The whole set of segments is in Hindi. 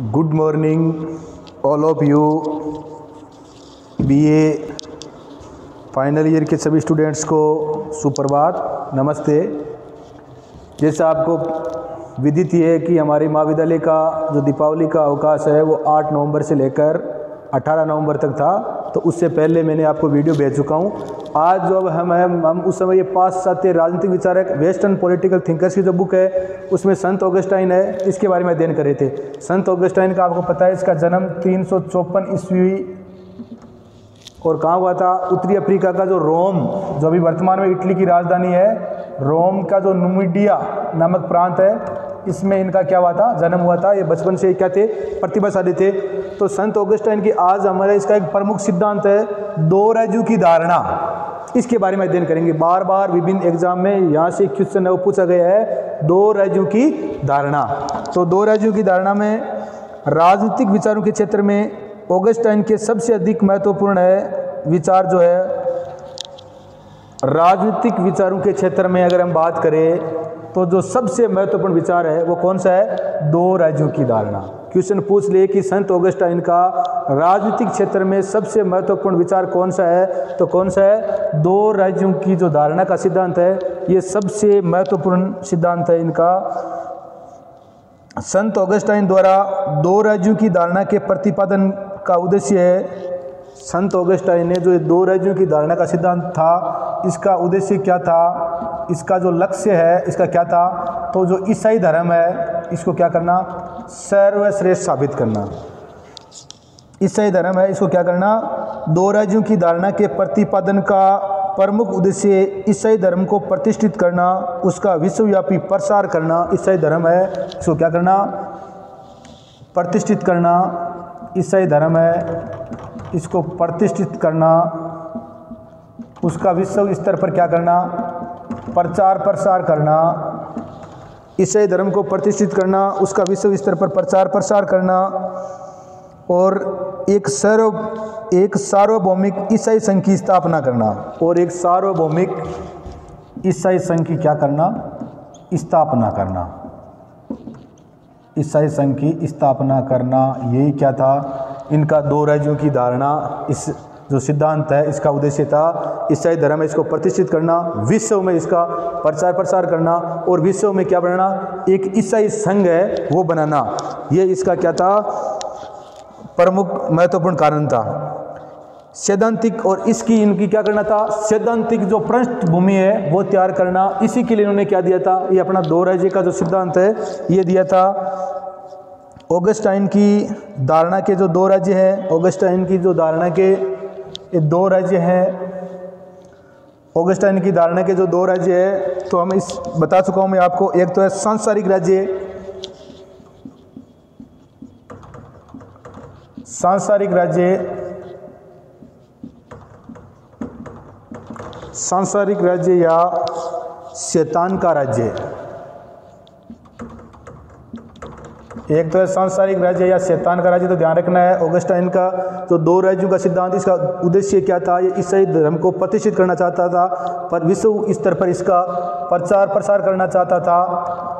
Good morning, all of you, BA, final year के सभी स्टूडेंट्स को सुप्रभात, नमस्ते। जैसा आपको विदित ये है कि हमारे महाविद्यालय का जो दीपावली का अवकाश है, वो 8 नवंबर से लेकर 18 नवंबर तक था तो उससे पहले मैंने आपको वीडियो भेज चुका हूँ। आज जो हम हम हम उस समय ये पाश्चात्य राजनीतिक विचारक, वेस्टर्न पॉलिटिकल थिंकर्स की जो बुक है, उसमें संत ऑगस्टाइन है, इसके बारे में अध्ययन करे थे। संत ऑगस्टाइन का आपको पता है, इसका जन्म तीन सौ ईस्वी और कहाँ हुआ था? उत्तरी अफ्रीका का जो रोम, जो अभी वर्तमान में इटली की राजधानी है, रोम का जो नुमिडिया नामक प्रांत है, इसमें इनका क्या हुआ था? जन्म हुआ था। ये बचपन से क्या थे? प्रतिभाशाली थे। तो संत ऑगस्टाइन की आज हमारे इसका एक प्रमुख सिद्धांत है, दो राज्यों की धारणा। इसके बारे में अध्ययन करेंगे। बार बार विभिन्न एग्ज़ाम में यहाँ से क्वेश्चन है वो पूछा गया है, दो राज्यों की धारणा। तो दो राज्यों की धारणा में राजनीतिक विचारों के क्षेत्र में ऑगस्टाइन के सबसे अधिक महत्वपूर्ण है विचार जो है, राजनीतिक विचारों के क्षेत्र में अगर हम बात करें तो जो सबसे महत्वपूर्ण विचार है वो कौन सा है? दो राज्यों की धारणा। क्वेश्चन पूछ लिए कि संत ऑगस्टाइन का राजनीतिक क्षेत्र में सबसे महत्वपूर्ण विचार कौन सा है? तो कौन सा है? दो राज्यों की जो धारणा का सिद्धांत है, ये सबसे महत्वपूर्ण सिद्धांत है इनका। संत ऑगस्टाइन द्वारा दो राज्यों की धारणा के प्रतिपादन का उद्देश्य है। संत ऑगस्टाइन ने जो दो राज्यों की धारणा का सिद्धांत था, इसका उद्देश्य क्या था? इसका जो लक्ष्य है, इसका क्या था? तो जो ईसाई धर्म है, इसको क्या करना? सर्वश्रेष्ठ साबित करना। ईसाई धर्म है, इसको क्या करना? दो राज्यों की धारणा के प्रतिपादन का प्रमुख उद्देश्य ईसाई धर्म को प्रतिष्ठित करना, उसका विश्वव्यापी प्रसार करना ईसाई धर्म है, इसको क्या करना? प्रतिष्ठित करना ईसाई धर्म है, इसको प्रतिष्ठित करना, उसका विश्व स्तर पर क्या करना? प्रचार प्रसार करना ईसाई धर्म को प्रतिष्ठित करना, उसका विश्व स्तर पर प्रचार प्रसार करना और एक सर्व, एक सार्वभौमिक ईसाई संघ की स्थापना करना। और एक सार्वभौमिक ईसाई संघ की क्या करना? स्थापना करना। ईसाई संघ की स्थापना करना, यही क्या था? इनका दो राज्यों की धारणा, इस जो सिद्धांत है, इसका उद्देश्य था ईसाई धर्म है इसको प्रतिष्ठित करना, विश्व में इसका प्रचार प्रसार करना और विश्व में क्या बनाना, एक ईसाई संघ है, वो बनाना। ये इसका क्या था? प्रमुख महत्वपूर्ण कारण था। सैद्धांतिक और इसकी इनकी क्या करना था? सैद्धांतिक जो पृष्ठभूमि है, वो तैयार करना, इसी के लिए इन्होंने क्या दिया था? ये अपना दो राज्य का जो सिद्धांत है, ये दिया था। ऑगस्टाइन की धारणा के जो दो राज्य हैं, ऑगस्टाइन की जो धारणा के ये दो राज्य हैं। ऑगस्टाइन की धारणा के जो दो राज्य है तो हम इस बता चुका हूँ मैं आपको, एक तो है सांसारिक राज्य। सांसारिक राज्य। सांसारिक राज्य या शैतान का राज्य। एक तो है सांसारिक राज्य या शैतान का राज्य तो ध्यान रखना है ऑगस्टाइन का तो दो राज्यों का सिद्धांत, इसका उद्देश्य क्या था? ये ईसाई धर्म को प्रतिष्ठित करना चाहता था, पर विश्व स्तर पर इसका प्रचार प्रसार करना चाहता था,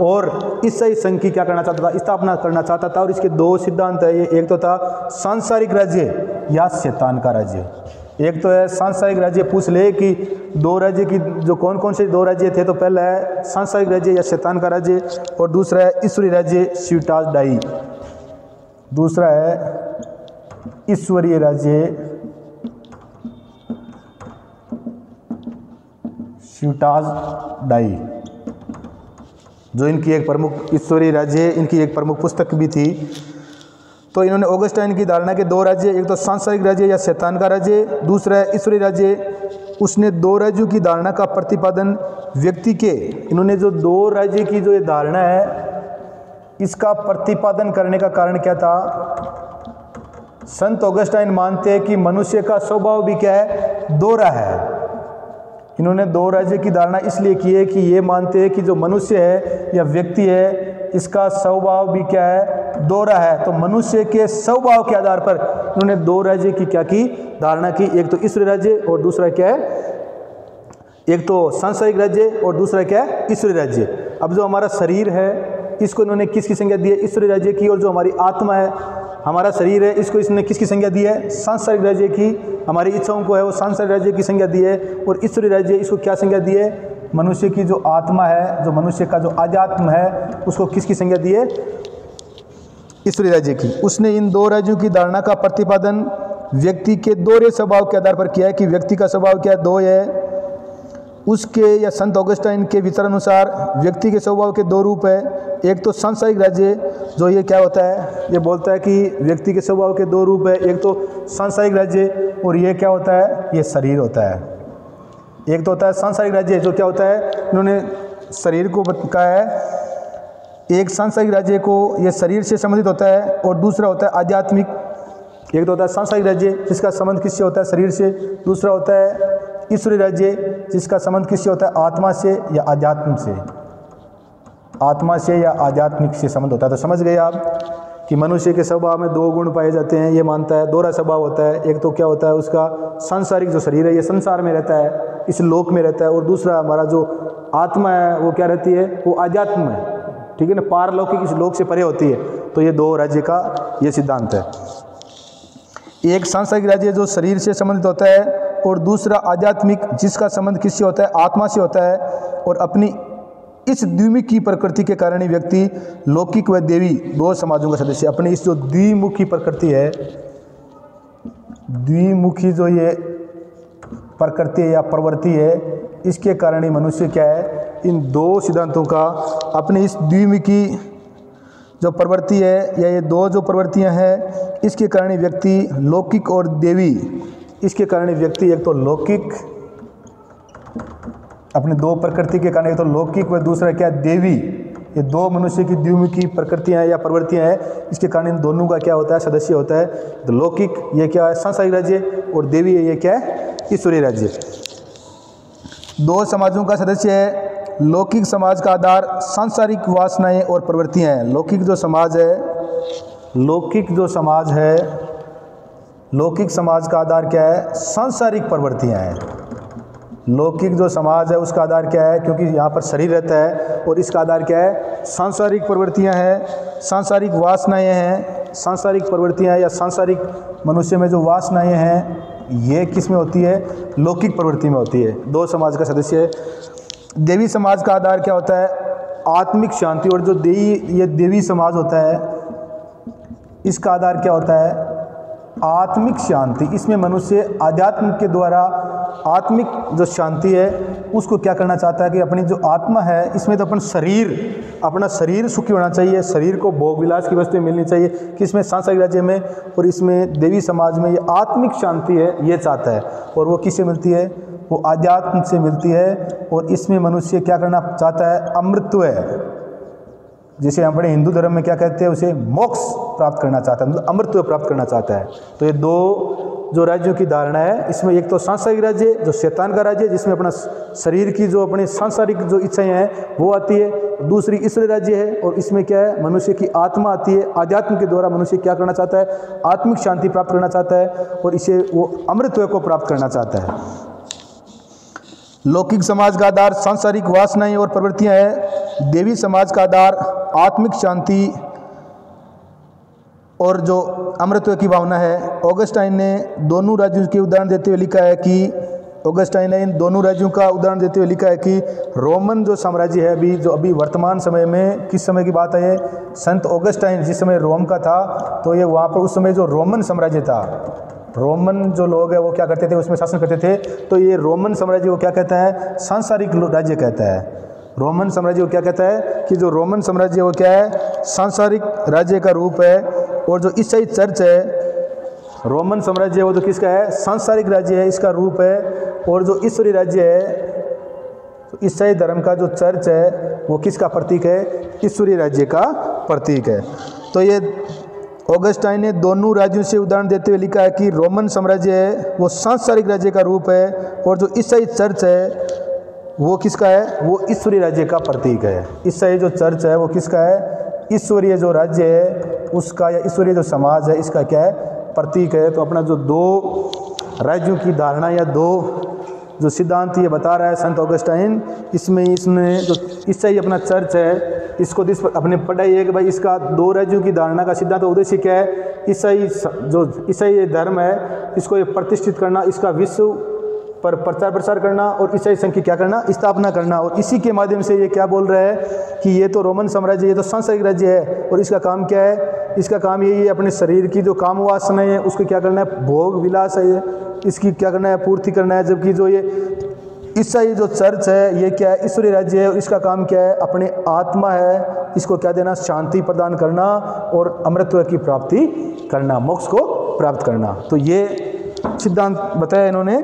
और ईसाई संघ की क्या करना चाहता था? स्थापना करना चाहता था, और इसके दो सिद्धांत है। ये एक तो था सांसारिक राज्य या शैतान का राज्य। एक तो है, सांसारिक राज्य पूछ ले कि दो राज्य की जो कौन कौन से दो राज्य थे तो पहला है सांसारिक राज्य या शैतान का राज्य और दूसरा है ईश्वरीय राज्य शिवटाज डाई। दूसरा है ईश्वरीय राज्य शिवटाज डाई, जो इनकी एक प्रमुख ईश्वरीय राज्य, इनकी एक प्रमुख पुस्तक भी थी। तो इन्होंने ऑगस्टाइन की धारणा के दो राज्य, एक तो सांसारिक राज्य या शैतान का राज्य, दूसरा है ईश्वरीय राज्य। उसने दो राज्यों की धारणा का प्रतिपादन व्यक्ति के, इन्होंने जो दो राज्य की जो ये धारणा है, इसका प्रतिपादन करने का कारण क्या था? संत ऑगस्टाइन मानते हैं कि मनुष्य का स्वभाव भी क्या है? दोहरा है। इन्होंने दो राज्य की धारणा इसलिए की है कि ये मानते हैं कि जो मनुष्य है या व्यक्ति है इसका स्वभाव भी क्या है? दोहरा है। तो मनुष्य के स्वभाव के आधार पर इन्होंने दो राज्य की क्या की? धारणा की। एक तो ईश्वरी राज्य और दूसरा क्या है? एक तो सांसारिक राज्य और दूसरा क्या है? ईश्वरी राज्य। अब जो हमारा शरीर है, इसको इन्होंने किसकी संज्ञा दी है? ईश्वरीय राज्य की। और जो हमारी आत्मा है, हमारा शरीर है, इसको इसने किसकी संज्ञा दी है? सांसारिक राज्य की। हमारी इच्छाओं को है, वो सांसारिक राज्य की संज्ञा दी है। और ईश्वरीय राज्य इसको क्या संज्ञा दी है? मनुष्य की जो आत्मा है, जो मनुष्य का जो आध्यात्म है, उसको किसकी संज्ञा दी है? ईश्वरीय राज्य की। उसने इन दो राज्यों की धारणा का प्रतिपादन व्यक्ति के दोहरे स्वभाव के आधार पर किया है कि व्यक्ति का स्वभाव क्या दो है। उसके या संत ऑगस्टाइन के विचार अनुसार व्यक्ति के स्वभाव के दो रूप है। एक तो सांसारिक राज्य, जो ये क्या होता है? ये बोलता है कि व्यक्ति के स्वभाव के दो रूप है। एक तो सांसारिक राज्य और ये क्या होता है? ये शरीर होता है। एक तो होता है सांसारिक राज्य, जो क्या होता है, इन्होंने शरीर को कहा है, एक सांसारिक राज्य को ये शरीर से संबंधित होता है और दूसरा होता है आध्यात्मिक। एक तो होता है सांसारिक राज्य, जिसका संबंध किससे होता है? शरीर से। दूसरा होता है ईश्वरीय राज्य, जिसका संबंध किससे होता है? आत्मा से या आध्यात्म से। आत्मा से या आध्यात्मिक से संबंध होता है। तो समझ गए आप कि मनुष्य के स्वभाव में दो गुण पाए जाते हैं, ये मानता है, दोहरा स्वभाव होता है। एक तो क्या होता है, उसका सांसारिक जो शरीर है, ये संसार में रहता है। इस लोक में रहता है और दूसरा हमारा जो आत्मा है, वो क्या रहती है? वो आध्यात्म है। ठीक है ना? पारलौकिक इस लोक से परे होती है। तो ये दो राज्य का ये सिद्धांत है। एक सांसारिक राज्य जो शरीर से संबंधित होता है और दूसरा आध्यात्मिक, जिसका संबंध किससे होता है? आत्मा से होता है। और अपनी इस द्विमुखी प्रकृति के कारण ही व्यक्ति लौकिक व देवी, दो समाजों का सदस्य अपनी इस जो द्विमुखी प्रकृति है, द्विमुखी जो ये प्रकृति या प्रवृत्ति है, इसके कारण ही मनुष्य क्या है, इन दो सिद्धांतों का अपनी इस द्विमुखी जो प्रवृत्ति है या ये दो जो प्रवृत्तियाँ हैं, इसके कारण व्यक्ति लौकिक और देवी, इसके कारण व्यक्ति एक तो लौकिक, अपने दो प्रकृति के कारण एक तो लौकिक व दूसरा क्या देवी, ये दो मनुष्य की द्विमुखी प्रकृतियाँ या प्रवृत्तियाँ हैं, इसके कारण इन दोनों का क्या होता है, सदस्य होता है तो लौकिक ये क्या है, सांसारिक राज्य और देवी ये क्या है ईश्वरीय राज्य। दो समाजों का सदस्य है। लौकिक समाज का आधार, सांसारिक वासनाएँ और प्रवृत्तियाँ हैं। लौकिक जो समाज है, लौकिक जो समाज है, लौकिक समाज का आधार क्या है? सांसारिक प्रवृत्तियाँ हैं। लौकिक जो समाज है, उसका आधार क्या है? क्योंकि यहाँ पर शरीर रहता है और इसका आधार क्या है? सांसारिक प्रवृत्तियाँ हैं, सांसारिक वासनाएँ हैं, सांसारिक प्रवृत्तियाँ या सांसारिक मनुष्य में जो वासनाएँ हैं ये किसमें होती है? लौकिक प्रवृत्ति में होती है। दो समाज का सदस्य है। देवी समाज का आधार क्या होता है? आत्मिक शांति और जो देवी ये देवी समाज होता है, इसका आधार क्या होता है? आत्मिक शांति। इसमें मनुष्य आध्यात्म के द्वारा आत्मिक जो शांति है, उसको क्या करना चाहता है कि अपनी जो आत्मा है, इसमें तो अपन शरीर, अपना शरीर सुखी होना चाहिए, शरीर को भोग विलास की वस्तुएँ मिलनी चाहिए, कि इसमें सांसारिक राज्य में और इसमें देवी समाज में ये आत्मिक शांति है, ये चाहता है। और वो किससे मिलती है? वो आध्यात्म से मिलती है और इसमें मनुष्य क्या करना चाहता है? अमृत्व है। जिसे बड़े हिंदू धर्म में क्या कहते हैं, उसे मोक्ष प्राप्त करना चाहता है मतलब अमृत्व प्राप्त करना चाहता है। तो ये दो जो राज्यों की धारणा है, इसमें एक तो सांसारिक राज्य, जो शैतान का राज्य है, जिसमें अपना शरीर की जो अपनी सांसारिक जो इच्छाएँ हैं, वो आती है। दूसरी ईश्वरी राज्य है, और इसमें क्या है, मनुष्य की आत्मा आती है। आध्यात्म के द्वारा मनुष्य क्या करना चाहता है? आत्मिक शांति प्राप्त करना चाहता है, और इसे वो अमृत्व को प्राप्त करना चाहता है। लौकिक समाज का आधार, सांसारिक वासनाएँ और प्रवृत्तियाँ हैं। देवी समाज का आधार, आत्मिक शांति और जो अमृत्व की भावना है, ऑगस्टाइन ने दोनों राज्यों के उदाहरण देते हुए लिखा है कि, ऑगस्टाइन ने इन दोनों राज्यों का उदाहरण देते हुए लिखा है कि, रोमन जो साम्राज्य है अभी, जो अभी वर्तमान समय में किस समय की बात है संत ऑगस्टाइन जिस समय रोम का था तो ये वहाँ पर उस समय जो रोमन साम्राज्य था, रोमन जो लोग हैं वो क्या करते थे? उसमें शासन करते थे। तो ये रोमन साम्राज्य को क्या कहता है? सांसारिक राज्य कहता है। रोमन साम्राज्य को क्या कहता है? कि जो रोमन साम्राज्य वो क्या है? सांसारिक राज्य का रूप है। और जो ईसाई चर्च है, रोमन साम्राज्य है, वो तो किसका है? सांसारिक राज्य है, इसका रूप है। और जो ईश्वरी राज्य है तो ईसाई धर्म का जो चर्च है, वो किसका प्रतीक है? ईश्वरी राज्य का प्रतीक है। तो ये ऑगस्टाइन ने दोनों राज्यों से उदाहरण देते हुए लिखा है कि रोमन साम्राज्य है, वो सांसारिक राज्य का रूप है, और जो ईसाई चर्च है, वो किसका है? वो ईश्वरीय राज्य का प्रतीक है। ईसाई जो चर्च है, वो किसका है? ईश्वरीय जो राज्य है उसका या ईश्वरीय जो समाज है, इसका क्या है? प्रतीक है। तो अपना जो दो राज्यों की धारणा या दो जो सिद्धांत ये बता रहा है संत ऑगस्टाइन, इसमें इसने जो, इससे ही अपना चर्च है, इसको दिस अपने पढ़ाई है कि भाई इसका दो राज्यों की धारणा का सिद्धांत उद्देश्य क्या है? ईसाई जो ईसाई धर्म है, इसको ये प्रतिष्ठित करना, इसका विश्व पर प्रचार प्रसार करना और ईसाई संघ की क्या करना? स्थापना करना। और इसी के माध्यम से ये क्या बोल रहा है कि ये तो रोमन साम्राज्य, ये तो सांसारिक राज्य है और इसका काम क्या है? इसका काम यही है, अपने शरीर की जो काम वासनाएँ है, उसको क्या करना है? भोग विलास है इसकी क्या करना है? पूर्ति करना है। जबकि जो ये ईसाई जो चर्च है, ये क्या है? ईश्वरीय राज्य है और इसका काम क्या है? अपने आत्मा है। इसको क्या देना? शांति प्रदान करना और अमृत्व की प्राप्ति करना, मोक्ष को प्राप्त करना। तो ये सिद्धांत बताया इन्होंने।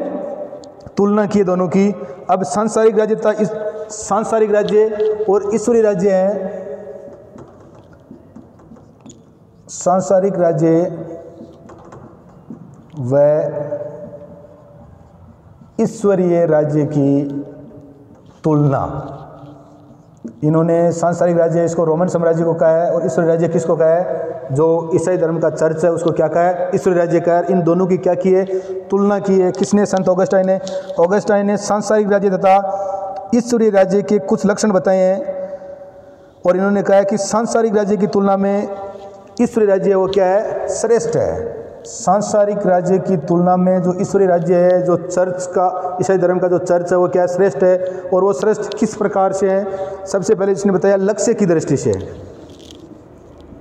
तुलना की दोनों की। अब सांसारिक राज्य था इस सांसारिक राज्य और ईश्वरीय राज्य है। सांसारिक राज्य व ईश्वरीय राज्य की तुलना। इन्होंने सांसारिक राज्य इसको रोमन साम्राज्य को कहा है और ईश्वरीय राज्य किसको कहा है? जो ईसाई धर्म का चर्च है, उसको क्या कहा है? ईश्वरीय राज्य कहा है। इन दोनों की क्या की है? तुलना की है। किसने? संत ऑगस्टाइन ने। ऑगस्टाइन ने सांसारिक राज्य तथा ईश्वरीय राज्य के कुछ लक्षण बताए हैं और इन्होंने कहा है कि सांसारिक राज्य की तुलना में ईश्वरीय राज्य वो क्या है? श्रेष्ठ है। सांसारिक राज्य की तुलना में जो ईश्वरीय राज्य है, जो चर्च का, ईसाई धर्म का जो चर्च है, वो क्या श्रेष्ठ है। और वो श्रेष्ठ किस प्रकार से है? सबसे पहले जिसने बताया, लक्ष्य की दृष्टि से।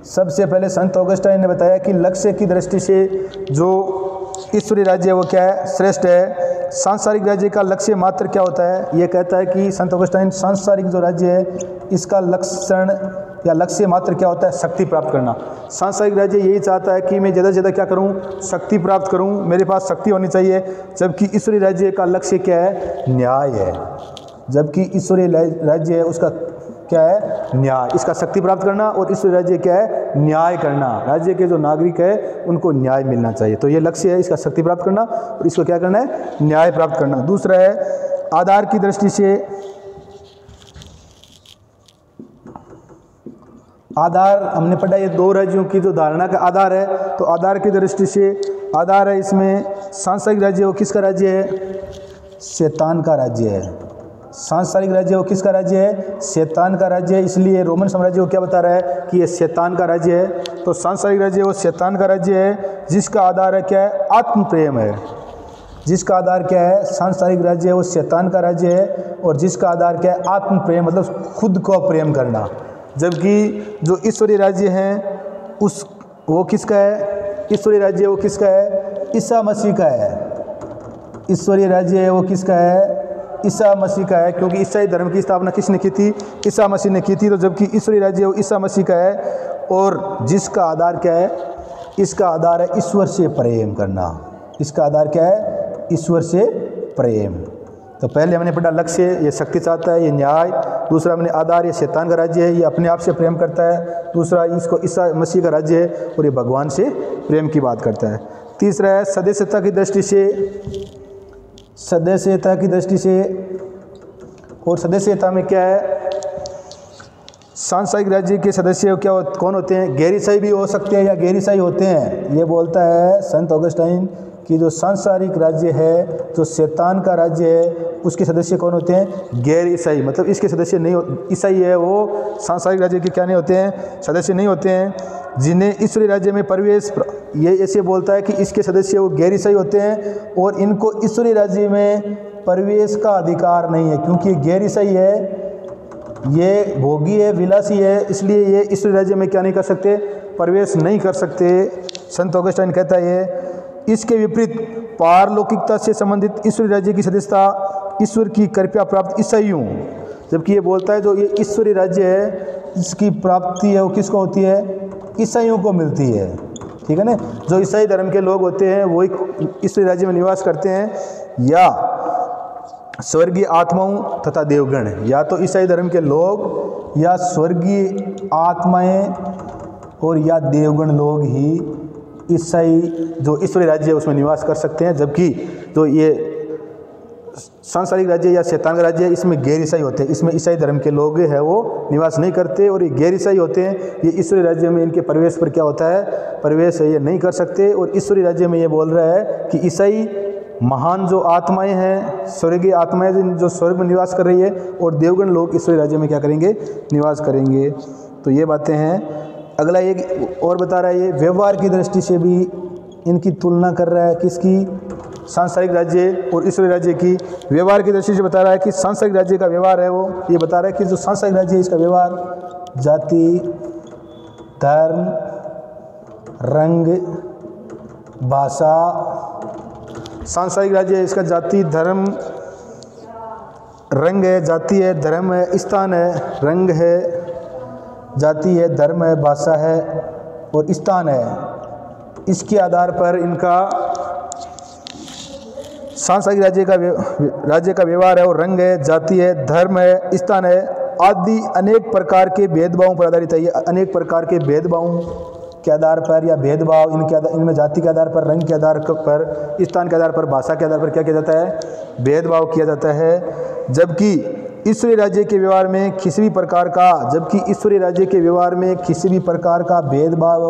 सबसे पहले संत ऑगस्टाइन ने बताया कि लक्ष्य की दृष्टि से जो ईश्वरीय राज्य है, वो क्या है? श्रेष्ठ है। सांसारिक राज्य का लक्ष्य मात्र क्या होता है? ये कहता है कि संत ऑगस्टाइन सांसारिक जो राज्य है, इसका लक्षण या लक्ष्य मात्र क्या होता है? शक्ति प्राप्त करना। सांसारिक राज्य यही चाहता है कि मैं ज़्यादा से ज़्यादा क्या करूँ? शक्ति प्राप्त करूँ। मेरे पास शक्ति होनी चाहिए, जबकि ईश्वरीय राज्य का लक्ष्य क्या है? न्याय है। जबकि ईश्वरीय राज्य है, उसका क्या है? न्याय। इसका शक्ति प्राप्त करना और इस राज्य क्या है, न्याय करना। राज्य के जो नागरिक है, उनको न्याय मिलना चाहिए। तो ये लक्ष्य है, इसका शक्ति प्राप्त करना और इसको क्या करना है? न्याय प्राप्त करना। दूसरा है, आधार की दृष्टि से आधार, हमने पढ़ा ये दो राज्यों की जो धारणा का आधार है। तो आधार की दृष्टि से, आधार है इसमें सांसारिक राज्य वो किसका राज्य है? शैतान का राज्य है। सांसारिक राज्य वो किसका राज्य है? शैतान का राज्य है। इसलिए रोमन साम्राज्य को क्या बता रहा है कि ये शैतान का राज्य है। तो सांसारिक राज्य वो शैतान का राज्य है, जिसका आधार है क्या है? आत्म प्रेम है। जिसका आधार क्या है? सांसारिक राज्य है, वो शैतान का राज्य है और जिसका आधार क्या है? आत्म प्रेम मतलब खुद को प्रेम करना। जबकि जो ईश्वरीय राज्य हैं, उस, वो किसका है? ईश्वरीय राज्य वो किसका है? ईसा मसीह का है। ईश्वरीय राज्य है, वो किसका है? ईसा मसीह का है, क्योंकि ईसाई धर्म की स्थापना किसने की थी? ईसा मसीह ने की थी तो जबकि ईश्वरीय राज्य वो ईसा मसीह का है, और जिसका आधार क्या है? इसका आधार है ईश्वर से प्रेम करना। इसका आधार क्या है? ईश्वर से प्रेम। तो पहले हमने पढ़ा लक्ष्य, ये शक्ति चाहता है, ये न्याय। दूसरा हमने आधार, ये शैतान का राज्य है, ये अपने आप से प्रेम करता है। दूसरा इसको ईसा मसीह का राज्य है, और ये भगवान से प्रेम की बात करता है। तीसरा है सदस्यता की दृष्टि से सदस्यता की दृष्टि से और सदस्यता में क्या है? सांसारिक राज्य के सदस्य क्या कौन होते हैं? गैरीसाई भी हो सकते हैं या गैरीसाई होते हैं। ये बोलता है संत ऑगस्टाइन कि जो सांसारिक राज्य है, जो शैतान का राज्य है, उसके सदस्य कौन होते हैं? गैर ईसाई मतलब इसके सदस्य नहीं ईसाई है वो, सांसारिक राज्य के क्या नहीं होते हैं? सदस्य नहीं होते हैं। जिन्हें ईश्वरी राज्य में प्रवेश ये ऐसे बोलता है कि इसके सदस्य वो गैर ईसाई होते हैं और इनको ईश्वरी राज्य में प्रवेश का अधिकार नहीं है, क्योंकि ये गैर ईसाई है, ये भोगी है, विलासी है, इसलिए ये ईश्वरी राज्य में क्या नहीं कर सकते, प्रवेश नहीं कर सकते। संत ऑगस्टाइन कहता है, इसके विपरीत पारलौकिकता से संबंधित ईश्वरी राज्य की सदस्यता ईश्वर की कृपया प्राप्त ईसाइयों जबकि ये बोलता है, जो ये ईश्वरी राज्य है, इसकी प्राप्ति है वो किसको होती है? ईसाइयों को मिलती है। ठीक है ना? जो ईसाई धर्म के लोग होते हैं वो ईश्वरी राज्य में निवास करते हैं। या स्वर्गीय आत्माओं तथा देवगण। या तो ईसाई धर्म के लोग, या स्वर्गीय आत्माएँ और या देवगण लोग ही ईसाई जो ईश्वरी राज्य है, उसमें निवास कर सकते हैं। जबकि जो ये सांसारिक राज्य या शैतान का राज्य है, इसमें गैर ईसाई होते हैं। इसमें ईसाई धर्म के लोग हैं, वो निवास नहीं करते और ये गैर ईसाई होते हैं। ये ईश्वरी राज्य में इनके प्रवेश पर क्या होता है? प्रवेश ये नहीं कर सकते और ईश्वरी राज्य में ये बोल रहा है कि ईसाई महान जो आत्माएँ हैं, स्वर्गीय आत्माएँ जो स्वर्ग में निवास कर रही है और देवगण लोग ईश्वरीय राज्य में क्या करेंगे? निवास करेंगे। तो ये बातें हैं। अगला एक और बता रहा है, ये व्यवहार की दृष्टि से भी इनकी तुलना कर रहा है। किसकी? सांसारिक राज्य और ईश्वरीय राज्य की व्यवहार की दृष्टि से बता रहा है कि सांसारिक राज्य का व्यवहार है वो। ये बता रहा है कि जो सांसारिक राज्य है, इसका व्यवहार जाति, धर्म, रंग, भाषा, सांसारिक राज्य है, इसका जाति, धर्म, रंग है, जाति है, धर्म है, स्थान है, रंग है, जाति है, धर्म है, भाषा है और स्थान है। इसके आधार पर इनका सांसारिक राज्य का राज्य का व्यवहार है और रंग है, जाति है, धर्म है, स्थान है, आदि अनेक प्रकार के भेदभावों पर आधारित है। ये अनेक प्रकार के भेदभावों के आधार पर या भेदभाव इनके आधार इनमें जाति के आधार पर, रंग के आधार पर, स्थान के आधार पर, भाषा के आधार पर क्या किया जाता है? भेदभाव किया जाता है। जबकि ईश्वरीय राज्य के व्यवहार में किसी भी प्रकार का जबकि ईश्वरीय राज्य के व्यवहार में किसी भी प्रकार का भेदभाव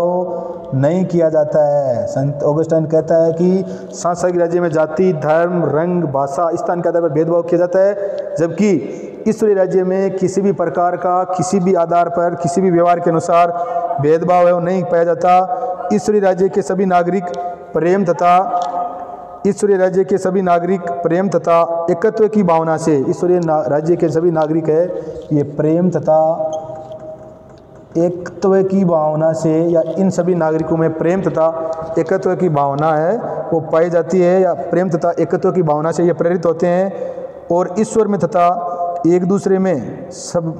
नहीं किया जाता है। संत ऑगस्टाइन कहता है कि सांसारिक राज्य में जाति, धर्म, रंग, भाषा, स्थान के आधार पर भेदभाव किया जाता है, जबकि ईश्वरीय राज्य में किसी भी प्रकार का, किसी भी आधार पर, किसी भी व्यवहार के अनुसार भेदभाव है नहीं पाया जाता। ईश्वरीय राज्य के सभी नागरिक प्रेम तथा ईश्वरीय राज्य के सभी नागरिक प्रेम तथा एकत्व की भावना से, ईश्वरीय राज्य के सभी नागरिक है, ये प्रेम तथा एकत्व की भावना से या इन सभी नागरिकों में प्रेम तथा एकत्व की भावना है, वो पाई जाती है या प्रेम तथा एकत्व की भावना से ये प्रेरित होते हैं और ईश्वर में तथा एक दूसरे में सब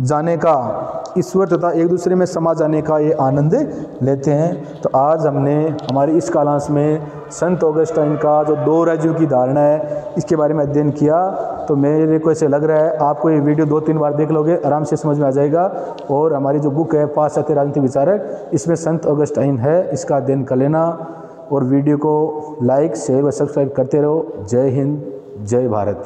जाने का, ईश्वर तथा एक दूसरे में समा जाने का ये आनंद लेते हैं। तो आज हमने हमारी इस कालांश में संत ऑगस्टाइन का जो दो राज्यों की धारणा है, इसके बारे में अध्ययन किया तो मेरे को ऐसे लग रहा है, आपको ये वीडियो दो तीन बार देख लोगे, आराम से समझ में आ जाएगा। और हमारी जो बुक है पाश्चात्य राजनीतिक विचारक, इसमें संत ऑगस्टाइन है, इसका अध्ययन कर लेना। और वीडियो को लाइक, शेयर व सब्सक्राइब करते रहो। जय हिंद, जय भारत।